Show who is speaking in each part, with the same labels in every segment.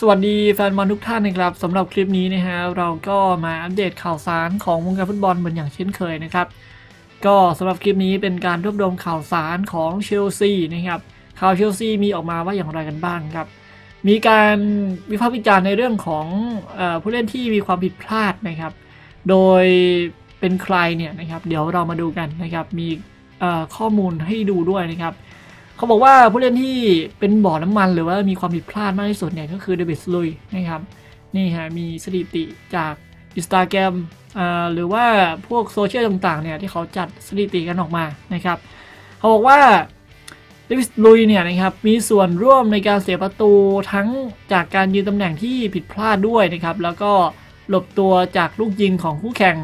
Speaker 1: สวัสดีแฟนบอลทุกท่านนะครับสำหรับคลิปนี้นะฮะเราก็มาอัปเดตข่าวสารของวงการฟุตบอลเหมือนอย่างเช่นเคยนะครับ ก็สำหรับคลิปนี้เป็นการรวบรวมข่าวสารของเชลซีนะครับข่าวเชลซีมีออกมาว่าอย่างไรกันบ้างครับ มีการวิพากษ์วิจารณ์ในเรื่องของอผู้เล่นที่มีความผิดพลาดนะครับ โดยเป็นใครเนี่ยนะครับ เดี๋ยวเรามาดูกันนะครับ มีข้อมูลให้ดูด้วยนะครับ เขาบอกว่าผู้เล่นที่เป็นบ่อน้ำมันหรือว่ามีความผิดพลาดมากที่สุดเนี่ยก็คือเดวิดลุยซ์นะครับนี่ฮะมีสถิติจากอินสตาแกรมหรือว่าพวกโซเชียลต่างๆเนี่ยที่เขาจัดสถิติกันออกมานะครับเขาบอกว่าเดวิดลุยซ์เนี่ยนะครับมีส่วนร่วมในการเสียประตูทั้งจากการยืนตำแหน่งที่ผิดพลาดด้วยนะครับแล้วก็หลบตัวจากลูกยิงของคู่แข่ง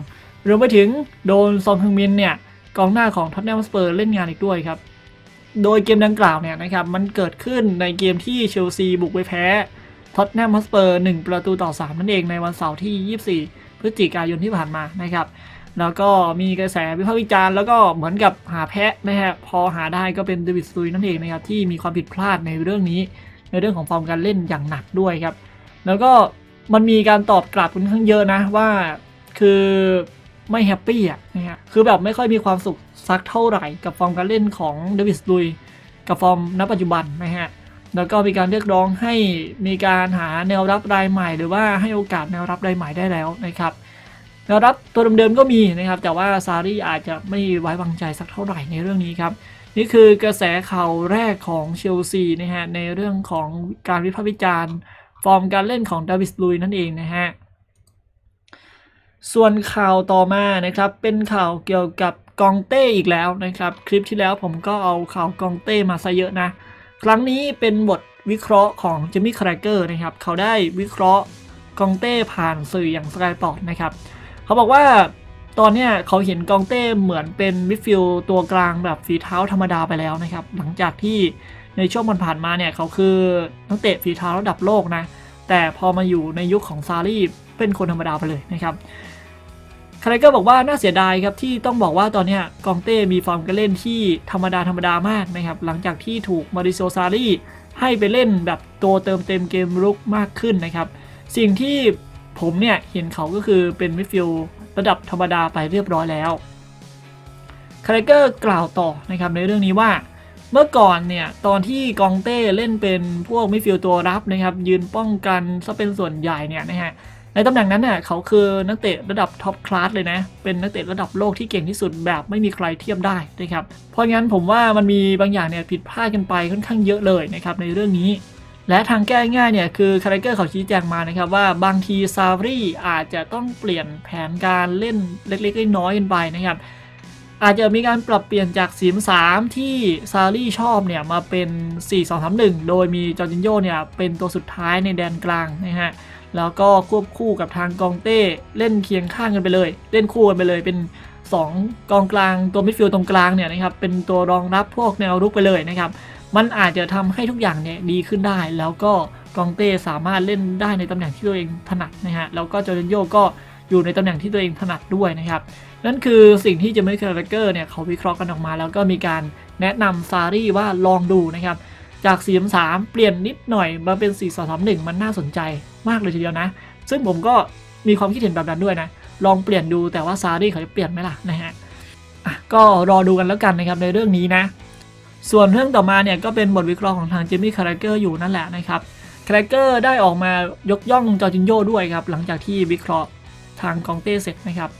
Speaker 1: รวมไปถึงโดนซองฮึงมินเนี่ยกองหน้าของท็อตแนมสเปอร์เล่นงานอีกด้วยครับ โดยเกมดังกล่าวเนี่ยนะครับมันเกิดขึ้นในเกมที่เชลซีบุกไปแพ้ท็อตแนมฮอสเปอร์1ประตูต่อ 3 นั่นเองในวันเสาร์ที่ 24 พฤศจิกายนที่ผ่านมานะครับ แล้วก็มีกระแสวิพากษ์วิจารณ์แล้วก็เหมือนกับหาแพะนะฮะพอหาได้ก็เป็นเดวิดลุยซ์นั่นเองนะครับที่มีความผิดพลาดในเรื่องนี้ ในเรื่องของฟอร์มการเล่นอย่างหนักด้วยครับ แล้วก็มันมีการตอบกลับค่อนข้างเยอะนะว่าคือ ไม่แฮปปี้อะนะฮะคือแบบไม่ค่อยมีความสุขสักเท่าไหร่กับฟอร์มการเล่นของเดวิดลุยกับฟอร์มณปัจจุบันนะฮะแล้วก็มีการเรียกร้องให้มีการหาแนวรับรายใหม่ หรือว่าให้โอกาสแนวรับรายใหม่ได้แล้วนะครับแนวรับตัวเดิมๆก็มีนะครับ แต่ว่าซารีอาจจะไม่ไว้วางใจสักเท่าไหร่ในเรื่องนี้ครับนี่คือกระแสข่าวแรกของเชลซีนะฮะในเรื่องของการวิพากษ์วิจารณ์ ฟอร์มการเล่นของดาวิดลุยซ์นั่นเองนะฮะ ส่วนข่าวต่อมานะครับเป็นข่าวเกี่ยวกับกองเต้อีกแล้วนะครับ คลิปที่แล้วผมก็เอาข่าวกองเต้มาซะเยอะนะ ครั้งนี้เป็นบทวิเคราะห์ของเจมี่คาร์ราเกอร์นะครับ เขาได้วิเคราะห์กองเต้ผ่านสื่ออย่าง Sky Sports นะครับ เขาบอกว่าตอนนี้เขาเห็นกองเต้เหมือนเป็นมิดฟิลด์ตัวกลางแบบฝีเท้าธรรมดาไปแล้วนะครับ หลังจากที่ในช่วงมันผ่านมาเนี่ยเขาคือนักเตะฝีเท้าระดับโลกนะ แต่พอมาอยู่ในยุคของซารีเป็นคนธรรมดาไปเลยนะครับคาร์ราเกอร์บอกว่าน่าเสียดายครับที่ต้องบอกว่าตอนนี้กองเต้มีฟอร์มการเล่นที่ธรรมดาธรรมดามากนะครับหลังจากที่ถูกเมาริซิโอซารีให้ไปเล่นแบบตัวเติมเต็มเกมรุกมากขึ้นนะครับ สิ่งที่ผมเนี่ยเห็นเขาก็คือเป็นมิดฟิลด์ระดับธรรมดาไปเรียบร้อยแล้วคาร์ราเกอร์กล่าวต่อนะครับในเรื่องนี้ว่า เมื่อก่อนเนี่ยตอนที่กองเต้เล่นเป็นพวกมิดฟิลด์ตัวรับนะครับยืนป้องกันซะเป็นส่วนใหญ่เนี่ยนะฮะในตำแหน่งนั้นเนี่ยเขาคือนักเตะระดับ top class เลยนะ เป็นนักเตะระดับโลกที่เก่งที่สุดแบบไม่มีใครเทียบได้นะครับ เพราะงั้นผมว่ามันมีบางอย่างเนี่ยผิดพลาดกันไปค่อนข้างเยอะเลยนะครับในเรื่องนี้ และทางแก้ง่ายเนี่ยคือคาร์ราเกอร์เขาชี้แจงมานะครับว่าบางทีซารีอาจจะต้องเปลี่ยนแผนการเล่นเล็กๆน้อยๆกันไปนะครับ อาจจะมีการปรับเปลี่ยนจากสี่สามสามที่ซารีชอบเนี่ยมาเป็น 4-2-3-1 โดยมีจอร์จินโยเนี่ยเป็นตัวสุดท้ายในแดนกลางนะฮะ แล้วก็ควบคู่กับทางกองเต้เล่นเคียงข้างกันไปเลย เล่นคู่กันไปเลยเป็น 2 กองกลางตัวมิดฟิลด์ตรงกลางเนี่ยนะครับเป็นตัวรองรับพวกแนวรุกไปเลยนะครับ มันอาจจะทำให้ทุกอย่างเนี่ยดีขึ้นได้ แล้วก็กองเต้สามารถเล่นได้ในตำแหน่งที่ตัวเองถนัดนะฮะ แล้วก็จอร์จินโยก็อยู่ในตำแหน่งที่ตัวเองถนัดด้วยนะครับ นั่นคือสิ่งที่เจมี่คาร์เกอร์เนี่ยเขาวิเคราะห์กันออกมา แล้วก็มีการแนะนำซารีว่าลองดูนะครับ จาก4 3เปลี่ยนนิดหน่อยมาเป็น 4 2 3 1 มันน่าสนใจมากเลยทีเดียวนะ ซึ่งผมก็มีความคิดเห็นแบบนั้นด้วยนะ ลองเปลี่ยนดูแต่ว่าซารีเขาจะเปลี่ยนไหมล่ะนะฮะก็รอดูกันแล้วกันนะครับในเรื่องนี้นะ ส่วนเรื่องต่อมาเนี่ยก็เป็นบทวิเคราะห์ของทางเจมี่คาร์เกอร์อยู่นั่นแหละนะครับคาร์เกอร์ได้ออกมายกย่องจอร์จินโยด้วยครับหลังจากที่วิเคราะห์ทางก็องเต้เสร็จนะครับ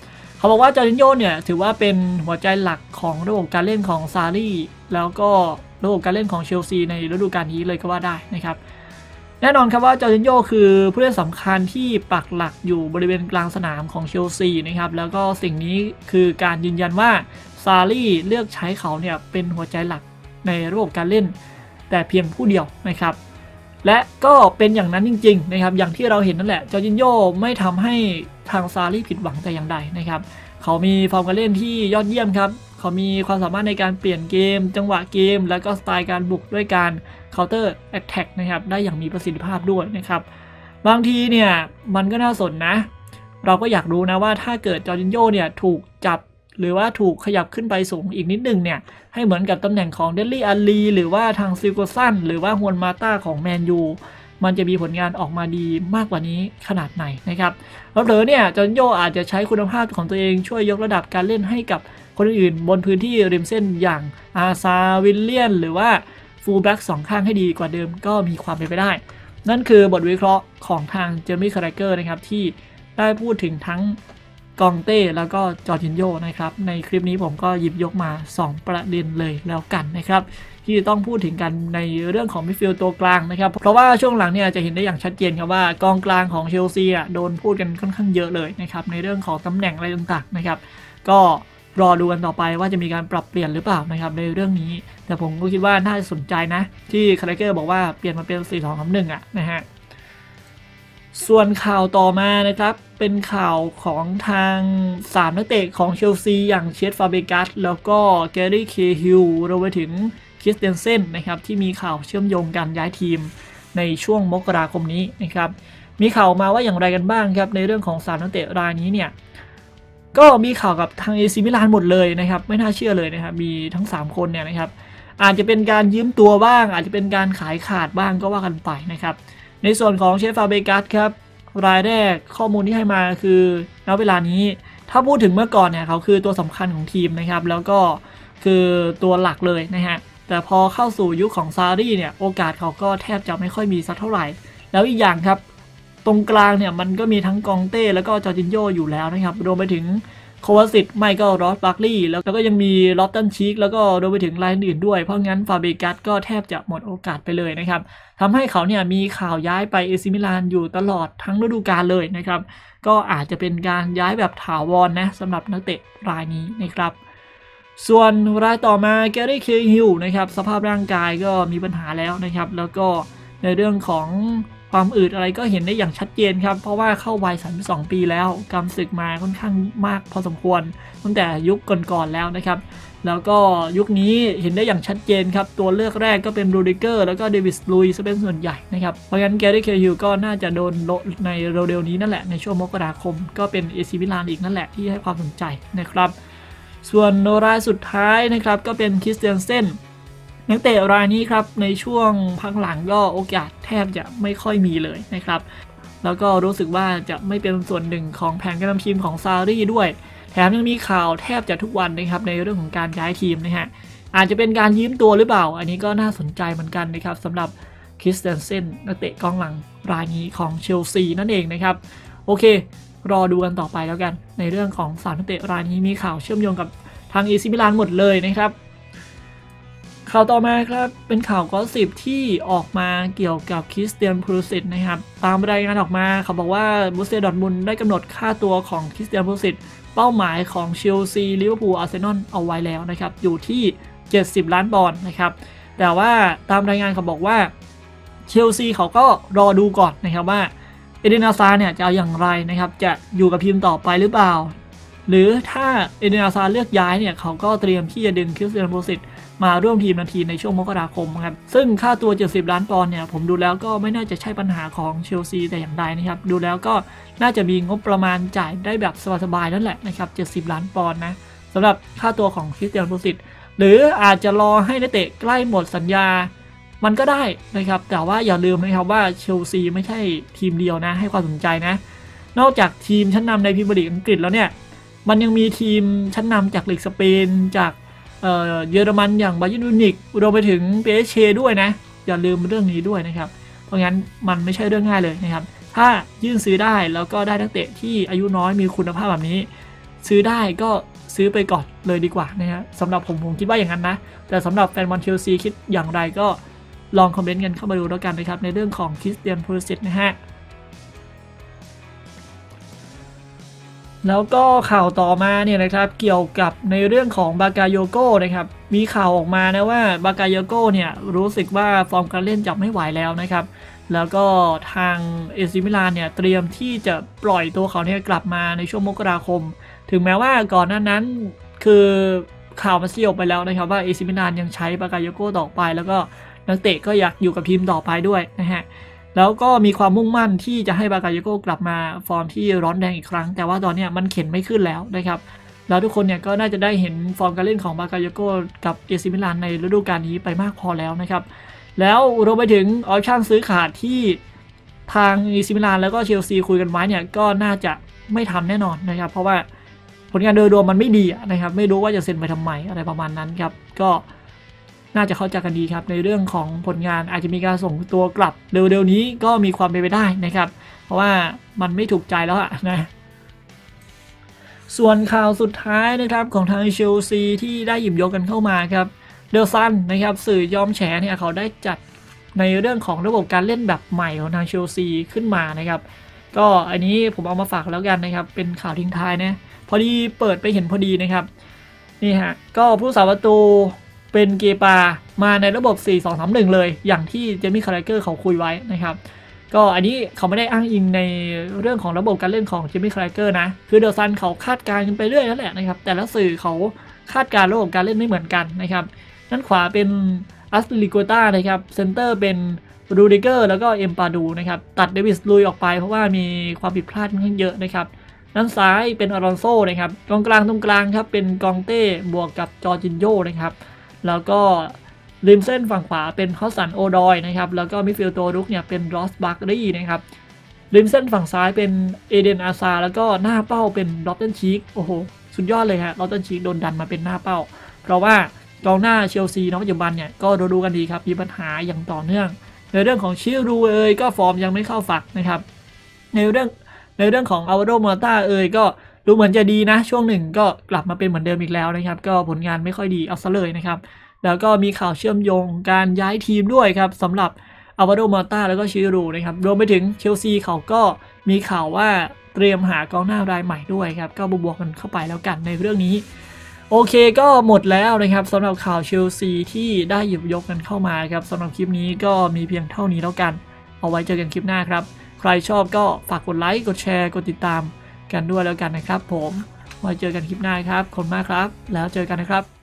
Speaker 1: เขาบอกว่าจอร์จินโยเนี่ยถือว่าเป็นหัวใจหลักของระบบการเล่นของซารีแล้วก็ระบบการเล่นของเชลซีในฤดูกาลนี้เลยก็ว่าได้นะครับ แน่นอนครับว่าจอร์จินโยคือผู้เล่นสำคัญที่ปักหลักอยู่บริเวณกลางสนามของเชลซีนะครับแล้วก็สิ่งนี้คือการยืนยันว่าซารีเลือกใช้เขาเนี่ยเป็นหัวใจหลักในระบบการเล่น แต่เพียงผู้เดียวนะครับและก็เป็นอย่างนั้นจริงๆนะครับอย่างที่เราเห็นนั่นแหละจอร์จินโยไม่ทำให้ ทางซารีผิดหวังแต่อย่างใดนะครับเขามีฟอร์มการเล่นที่ยอดเยี่ยมครับเขามีความสามารถในการเปลี่ยนเกม จังหวะเกม แล้วก็สไตล์การบุกด้วยการ counter attack นะครับได้อย่างมีประสิทธิภาพด้วยนะครับบางทีเนี่ยมันก็น่าสนนะ เราก็อยากรู้นะว่าถ้าเกิดจอร์จินโยเนี่ยถูกจับหรือว่าถูกขยับขึ้นไปสูงอีกนิดหนึ่งเนี่ย ให้เหมือนกับตำแหน่งของเดเล่อัลลีหรือว่าทางซิกูร์ดส์สันหรือว่าฮวนมาต้าของแมนยู มันจะมีผลงานออกมาดีมากกว่านี้ขนาดไหนนะครับแล้วเผลอๆเนี่ยจอร์จินโยอาจจะใช้คุณภาพของตัวเองช่วยยกระดับการเล่นให้กับคนอื่นบนพื้นที่ริมเส้นอย่างอาซาร์วิลเลียน หรือว่าฟูลแบ็กสองข้างให้ดีกว่าเดิมก็มีความเป็นไปได้ นั่นคือบทวิเคราะห์ของทางเจอร์มี่คาร์เกอร์นะครับที่ได้พูดถึงทั้ง ก็องเต้แล้วก็จอร์จินโยนะครับ ในคลิปนี้ผมก็หยิบยกมา 2 ประเด็นเลยแล้วกันนะครับ ที่ต้องพูดถึงกันในเรื่องของมิดฟิลด์ตัวกลางนะครับ เพราะว่าช่วงหลังเนี่ยจะเห็นได้อย่างชัดเจนครับว่ากองกลางของเชลซีอะโดนพูดกันค่อนข้างเยอะเลยนะครับ ในเรื่องของตำแหน่งอะไรต่างๆนะครับ ก็รอดูกันต่อไปว่าจะมีการปรับเปลี่ยนหรือเปล่านะครับในเรื่องนี้ แต่ผมก็คิดว่าน่าจะสนใจนะ ที่คาร์เกอร์บอกว่าเปลี่ยนมาเป็น4 2 3 1อะนะฮะ ส่วนข่าวต่อมานะครับ เป็นข่าวของทาง 3 นักเตะของเชลซี อย่างเชสฟาเบรกาสแล้วก็แกรี่เคฮิลรวมไปถึงคริสเตนเซนนะครับ ที่มีข่าวเชื่อมโยงการย้ายทีมในช่วงมกราคมนี้นะครับ มีข่าวมาว่าอย่างไรกันบ้างครับ ในเรื่องของ 3 นักเตะรายนี้เนี่ย ก็มีข่าวกับทางเอซีมิลานหมดเลยนะครับ ไม่น่าเชื่อเลยนะครับ มีทั้ง 3 คนเนี่ยนะครับ อาจจะเป็นการยืมตัวบ้าง อาจจะเป็นการขายขาดบ้างก็ว่ากันไปนะครับ ในส่วนของเชสฟาเบรกาสครับรายแรกข้อมูลที่ให้มาคือณเวลานี้ถ้าพูดถึงเมื่อก่อนเนี่ยเขาคือตัวสำคัญของทีมนะครับ แล้วก็คือตัวหลักเลยนะฮะ แต่พอเข้าสู่ยุคของซารีเนี่ยโอกาสเขาก็แทบจะไม่ค่อยมีสักเท่าไหร่ แล้วอีกอย่างครับ ตรงกลางเนี่ยมันก็มีทั้งก็องเต้แล้วก็จอร์จินโยอยู่แล้วนะครับรวมไปถึง โควาซิชไมเคิลรอสส์บาร์คลีย์แล้วก็ยังมีลอฟตัสชีกแล้วก็รวมไปถึงรายอื่นด้วย เพราะงั้นฟาเบรกาสก็แทบจะหมดโอกาสไปเลยนะครับทำให้เขาเนี่ยมีข่าวย้ายไปเอซีมิลานอยู่ตลอดทั้งฤดูกาลเลยนะครับ ก็อาจจะเป็นการย้ายแบบถาวรนะสำหรับนักเตะรายนี้นะครับส่วนรายต่อมาแกรี่เคฮิลนะครับสภาพร่างกายก็มีปัญหาแล้วนะครับ แล้วก็ในเรื่องของ ความอืดอะไรก็เห็นได้อย่างชัดเจนครับ เพราะว่าเข้าวัย32 ปีแล้วกรำศึกมาค่อนข้างมากพอสมควร ตั้งแต่ยุคก่อนๆแล้วนะครับ แล้วก็ยุคนี้เห็นได้อย่างชัดเจนครับ ตัวเลือกแรกก็เป็นรูดิเกอร์แล้วก็ดาวิดลุยส์เป็นส่วนใหญ่นะครับ เพราะงั้นแกรี่เคฮิลก็น่าจะโดนโละในเร็วๆนี้นั่นแหละในช่วงมกราคม ก็เป็นเอซีมิลานอีกนั่นแหละที่ให้ความสนใจนะครับ ส่วนรายสุดท้ายนะครับก็เป็นคริสเตียนเซน นักเตะรายนี้ครับในช่วงพักหลังก็โอกาสแทบจะไม่ค่อยมีเลยนะครับ แล้วก็รู้สึกว่าจะไม่เป็นส่วนหนึ่งของแผนการนำทีมของซารีด้วย แถมยังมีข่าวแทบจะทุกวันนะครับในเรื่องของการย้ายทีมนะฮะอาจจะเป็นการยืมตัวหรือเปล่า อันนี้ก็น่าสนใจเหมือนกันนะครับสำหรับคริสเตนเซนนักเตะกองหลังรายนี้ของเชลซีนั่นเองนะครับ โอเค รอดูกันต่อไปแล้วกัน ในเรื่องของสามนักเตะรายนี้มีข่าวเชื่อมโยงกับทางเอซิมิลานหมดเลยนะครับ ข่าวต่อมาครับเป็นข่าวกอสิบที่ออกมาเกี่ยวกับคริสเตียนพูสิตนะครับตามรายงานออกมาเขาบอกว่าโบรุสเซียดอร์ทมุนด์ได้กำหนดค่าตัวของคริสเตียนพูลิซิชเป้าหมายของเชลซีลิเวอร์พูลอาร์เซนอลเอาไว้แล้วนะครับอยู่ที่ 70 ล้านปอนด์นะครับแต่ว่าตามรายงานเขาบอกว่าเชลซีเขาก็รอดูก่อนนะครับว่าเอเดนอาซาร์เนี่ยจะเอาอย่างไรนะครับจะอยู่กับทีมต่อไปหรือเปล่า หรือถ้าเอเดนอาซาร์เลือกย้ายเนี่ยเขาก็เตรียมที่จะดึงคริสเตียนพูลิซิชมาร่วมทีมทันทีในช่วงมกราคมครับ ซึ่งค่าตัว 70 ล้านปอนด์เนี่ย ผมดูแล้วก็ไม่น่าจะใช่ปัญหาของเชลซีแต่อย่างใดนะครับ ดูแล้วก็น่าจะมีงบประมาณจ่ายได้แบบสบายๆนั่นแหละนะครับ 70 ล้านปอนด์นะสำหรับค่าตัวของคริสเตียนพูลิซิชหรืออาจจะรอให้นักเตะใกล้หมดสัญญา มันก็ได้นะครับ แต่ว่าอย่าลืมนะครับว่าเชลซีไม่ใช่ทีมเดียวนะ ให้ความสนใจนะ นอกจากทีมชั้นนำในพรีเมียร์ลีกอังกฤษแล้วเนี่ย มันยังมีทีมชั้นนำจากลีกสเปน จากเยอรมันอย่างบาเยิร์นมิวนิกรวมไปถึงเปแอสเชด้วยนะ อย่าลืมเรื่องนี้ด้วยนะครับ เพราะงั้นมันไม่ใช่เรื่องง่ายเลยนะครับ ถ้ายื่นซื้อได้แล้วก็ได้นักเตะที่อายุน้อยมีคุณภาพแบบนี้ ซื้อได้ก็ซื้อไปก่อนเลยดีกว่านะฮะสำหรับผมผมคิดว่าอย่างนั้นนะ แต่สำหรับแฟนบอลเชลซีคิดอย่างไรก็ลองคอมเมนต์กันเข้ามาดูแล้วกันนะครับในเรื่องของคริสเตียนพูสิตนะฮะ แล้วก็ข่าวต่อมาเนี่ยนะครับเกี่ยวกับในเรื่องของบากาโยโก้นะครับมีข่าวออกมานะว่าบากาโยโก้เนี่ยรู้สึกว่าฟอร์มการเล่นจับไม่ไหวแล้วนะครับแล้วก็ทางเอซีมิลานเนี่ยเตรียมที่จะปล่อยตัวเขาเนี่ยกลับมาในช่วงมกราคม ถึงแม้ว่าก่อนหน้านั้นคือข่าวมันเสียออกไปแล้วนะครับว่าเอซีมิลานยังใช้บากาโยโก้ต่อไป แล้วก็นักเตะก็อยากอยู่กับทีมต่อไปด้วยนะฮะ แล้วก็มีความมุ่งมั่นที่จะให้บากาโยโก้กลับมาฟอร์มที่ร้อนแรงอีกครั้ง แต่ว่าตอนนี้มันเข็นไม่ขึ้นแล้วนะครับ แล้วทุกคนเนี่ยก็น่าจะได้เห็นฟอร์มการเล่นของบากาโยโก้กับเอซีมิลานในฤดูกาลนี้ไปมากพอแล้วนะครับ แล้วรวมไปถึงออปชั่นซื้อขาดที่ทางเอซีมิลานแล้วก็เชลซีคุยกันไว้เนี่ยก็น่าจะไม่ทำแน่นอนนะครับ เพราะว่าผลงานโดยรวมมันไม่ดีนะครับ ไม่รู้ว่าจะเซ็นไปทำไมอะไรประมาณนั้นครับ ก็ น่าจะเข้าใจกันดีครับในเรื่องของผลงานอาจจะมีการส่งตัวกลับเร็วๆนี้ก็มีความเป็นไปได้นะครับ เพราะว่ามันไม่ถูกใจแล้วอะนะส่วนข่าวสุดท้ายนะครับของทางเชลซีที่ได้หยิบยกกันเข้ามาครับเดลซันนะครับสื่อยอมแฉเนี่ยเขาได้จัดในเรื่องของระบบการเล่นแบบใหม่ของทางเชลซีขึ้นมานะครับก็อันนี้ผมเอามาฝากแล้วกันนะครับ เป็นข่าวทิ้งท้ายนะพอดีเปิดไปเห็นพอดีนะครับนี่ฮะก็ผู้สาประตู เป็นเกปามาในระบบ 4-2-3-1 เลย อย่างที่เจมี่คาร์ราเกอร์เขาคุยไว้นะครับ ก็อันนี้เขาไม่ได้อ้างอิงในเรื่องของระบบการเล่นของเจมี่คาร์ราเกอร์นะ คือเดอะซันเขาคาดการณ์กันไปเรื่อยนั่นแหละนะครับ แต่ละสื่อเขาคาดการณ์ระบบการเล่นไม่เหมือนกันนะครับ ด้านขวาเป็นอัซปิลิกวยต้านะครับเซนเตอร์เป็นรูดิเกอร์แล้วก็เอ็มปาดูนะครับ ตัดดาวิด ลุยส์ออกไปเพราะว่ามีความผิดพลาดค่อนข้างเยอะนะครับด้านซ้ายเป็นอลอนโซ่นะครับ กองกลางตรงกลางครับเป็นก็องเต้บวกกับจอร์จินโญ่นะครับ แล้วก็ริมเส้นฝั่งขวาเป็นฮัดสัน-โอดอยนะครับ แล้วก็มิดฟิลด์ตัวรุกเนี่ยเป็นรอสบาร์คลีย์ะครับริมเส้นฝั่งซ้ายเป็นเอเด็นอาซาร์แล้วก็หน้าเป้าเป็นลอฟตัส-ชีกโอ้โห สุดยอดเลยฮะลอฟตัส-ชีกโดนดันมาเป็นหน้าเป้า เพราะว่ากองหน้าเชลซีณปัจจุบันเนี่ยก็รู้ๆกันดีครับมีปัญหาอย่างต่อเนื่อง ในเรื่องของชิรูด์เอยก็ฟอร์มยังไม่เข้าฝักนะครับ ในเรื่องในเรื่องของอัลบาโร่ โมราต้าเอยก็ ดูเหมือนจะดีนะ ช่วงหนึ่งก็กลับมาเป็นเหมือนเดิมอีกแล้วนะครับ ก็ผลงานไม่ค่อยดีเอาซะเลยนะครับ แล้วก็มีข่าวเชื่อมโยงการย้ายทีมด้วยครับสำหรับอัลวาโดมอต้าแล้วก็ชิรูนะครับ รวมไปถึงเชลซีเขาก็มีข่าวว่าเตรียมหากองหน้ารายใหม่ด้วยครับ ก็บวกกันเข้าไปแล้วกันในเรื่องนี้ โอเคก็หมดแล้วนะครับสำหรับข่าวเชลซีที่ได้หยิบยกกันเข้ามาครับสำหรับคลิปนี้ก็มีเพียงเท่านี้แล้วกัน เอาไว้เจอกันคลิปหน้าครับ ใครชอบก็ฝากกดไลค์กดแชร์กดติดตาม กันด้วยแล้วกันนะครับ ผมไว้เจอกันคลิปหน้าครับ คนมากครับ แล้วเจอกันนะครับ